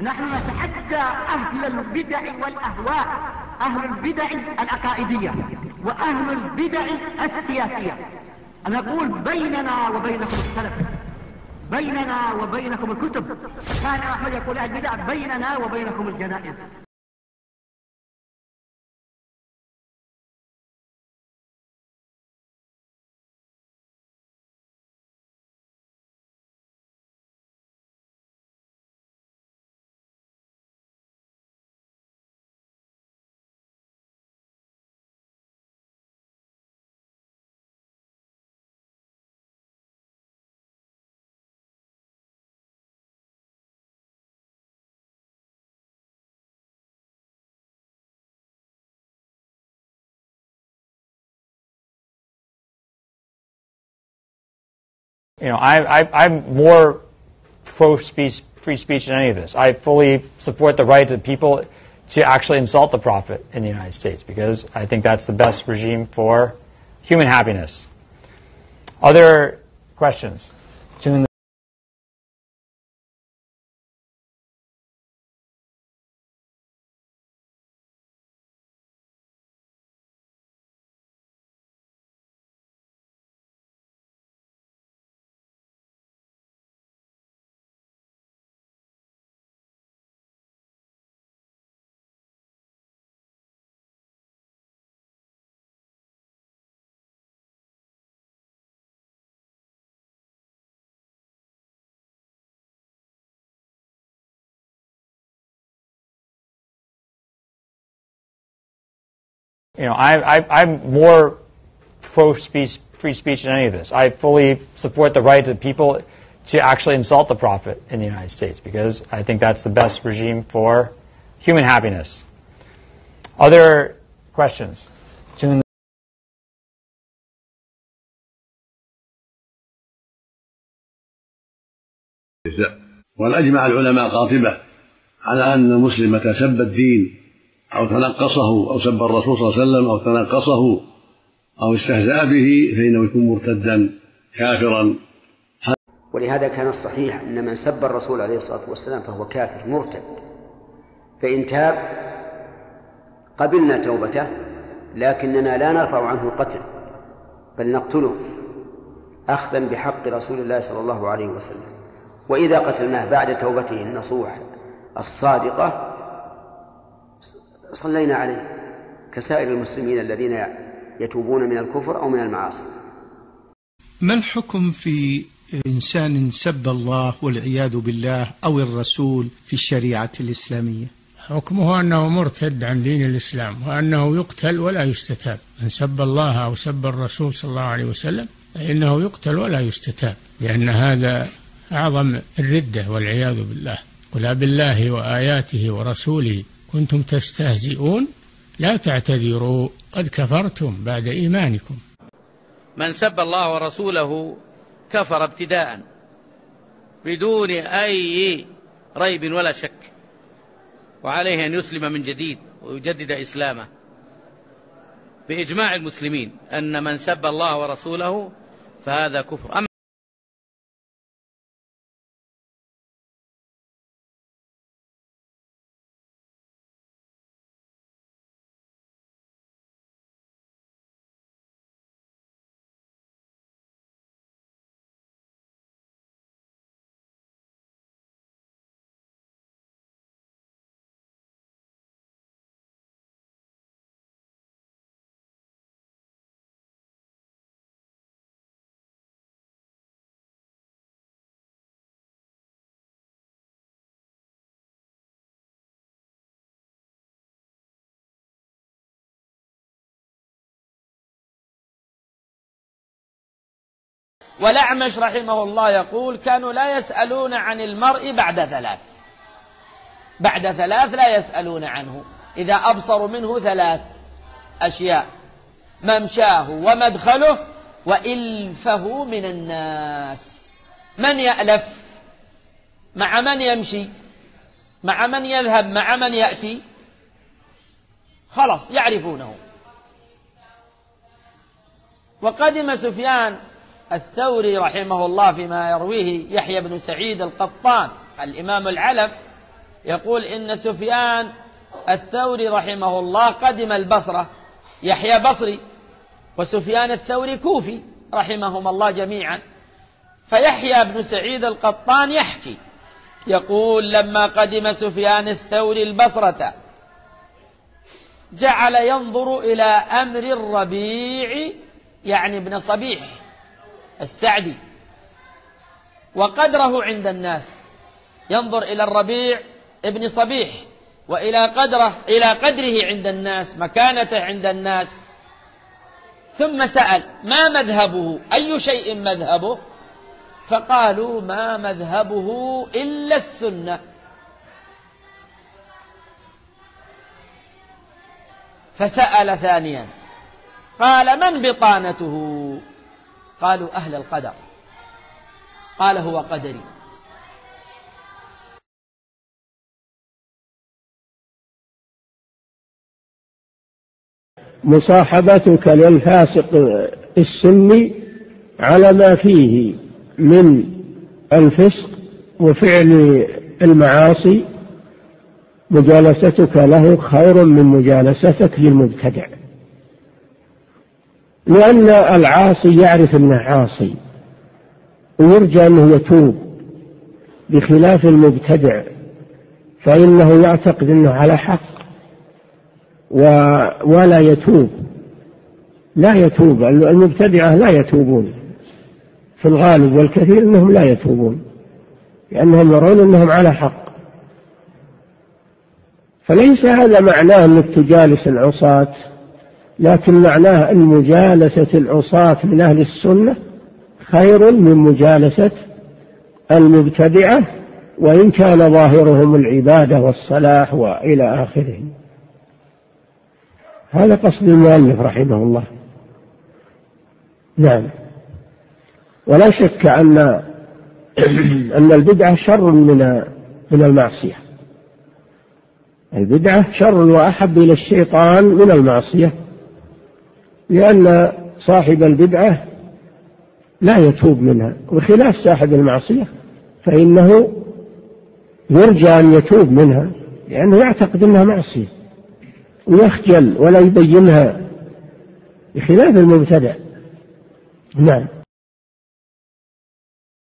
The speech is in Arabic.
نحن نتحدى أهل البدع والأهواء أهل البدع العقائدية وأهل البدع السياسية. نقول بيننا وبينكم السلف بيننا وبينكم الكتب. كان أحمد يقول البدع بيننا وبينكم الجنائز. You know, I, I, I'm more pro speech, free speech than any of this. I fully support the right of people to actually insult the prophet in the United States because I think that's the best regime for human happiness. Other questions? you know, I, I, I'm more pro speech, free speech than any of this. I fully support the right of people to actually insult the prophet in the United States because I think that's the best regime for human happiness. Other questions? June. وقد أجمع العلماء قاطبة على أن المسلم متى سب الدين أو تنقصه أو سب الرسول صلى الله عليه وسلم أو تنقصه أو استهزأ به فإنه يكون مرتدا كافرا. ولهذا كان الصحيح أن من سب الرسول عليه الصلاة والسلام فهو كافر مرتد. فإن تاب قبلنا توبته لكننا لا نرفع عنه القتل بل نقتله أخذا بحق رسول الله صلى الله عليه وسلم. وإذا قتلناه بعد توبته النصوح الصادقة صلينا عليه كسائر المسلمين الذين يتوبون من الكفر أو من المعاصي. ما الحكم في إنسان سب الله والعياذ بالله أو الرسول في الشريعة الإسلامية؟ حكمه أنه مرتد عن دين الإسلام وأنه يقتل ولا يستتاب. من سب الله أو سب الرسول صلى الله عليه وسلم فإنه يقتل ولا يستتاب لأن هذا أعظم الردة والعياذ بالله. قل بالله وآياته ورسوله كنتم تستهزئون لا تعتذروا قد كفرتم بعد إيمانكم. من سب الله ورسوله كفر ابتداء بدون أي ريب ولا شك وعليه أن يسلم من جديد ويجدد إسلامه. بإجماع المسلمين أن من سب الله ورسوله فهذا كفر. والأعمش رحمه الله يقول كانوا لا يسألون عن المرء بعد ثلاث. بعد ثلاث لا يسألون عنه. إذا أبصروا منه ثلاث أشياء. ممشاه ومدخله وإلفه من الناس. من يألف؟ مع من يمشي؟ مع من يذهب؟ مع من يأتي؟ خلاص يعرفونه. وقدم سفيان الثوري رحمه الله فيما يرويه يحيى بن سعيد القطان الإمام العلم يقول إن سفيان الثوري رحمه الله قدم البصرة يحيى بصري وسفيان الثوري كوفي رحمهم الله جميعا فيحيى بن سعيد القطان يحكي يقول لما قدم سفيان الثوري البصرة جعل ينظر إلى أمر الربيع يعني ابن صبيح السعدي. وقدره عند الناس. ينظر إلى الربيع ابن صبيح وإلى قدره إلى قدره عند الناس مكانته عند الناس. ثم سأل ما مذهبه؟ أي شيء مذهبه؟ فقالوا ما مذهبه إلا السنة. فسأل ثانيا قال من بطانته؟ قالوا أهل القدر. قال هو قدري. مصاحبتك للفاسق السني على ما فيه من الفسق وفعل المعاصي مجالستك له خير من مجالستك للمبتدع. لأن العاصي يعرف أنه عاصي ويرجى أنه يتوب بخلاف المبتدع فإنه يعتقد أنه على حق ولا يتوب. لا يتوب المبتدعة لا يتوبون. في الغالب والكثير أنهم لا يتوبون لأنهم يرون أنهم على حق. فليس هذا معناه أنك تجالس العصاة لكن معناه أن مجالسة العصاة من أهل السنة خير من مجالسة المبتدعة وإن كان ظاهرهم العبادة والصلاح وإلى آخره. هذا قصد المؤلف رحمه الله. نعم. ولا شك أن أن البدعة شر من من المعصية. البدعة شر وأحب إلى الشيطان من المعصية. لأن صاحب البدعة لا يتوب منها بخلاف صاحب المعصية فإنه يرجى أن يتوب منها لأنه يعتقد أنها معصية ويخجل ولا يبينها بخلاف المبتدع. نعم.